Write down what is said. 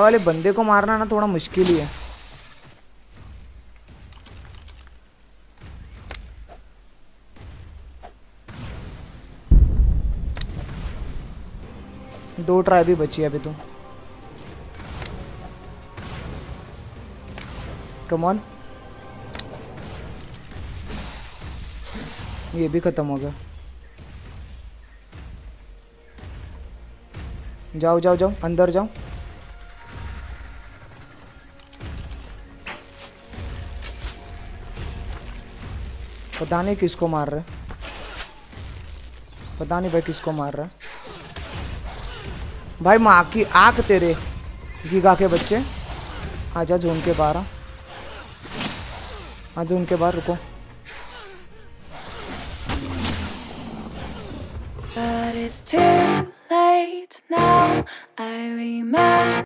वाले बंदे को मारना ना थोड़ा मुश्किल ही है। दो ट्राई भी बची अभी तो। कम ऑन ये भी खत्म हो गया। जाओ जाओ जाओ, अंदर जाओ। पता नहीं किसको मार रहा है पता नहीं भाई किसको मार रहा है भाई माँ की आँख तेरे गीगा के बच्चे आजा जोन के बाहर आ आ जोन के बाहर रुको But it's too late now. I.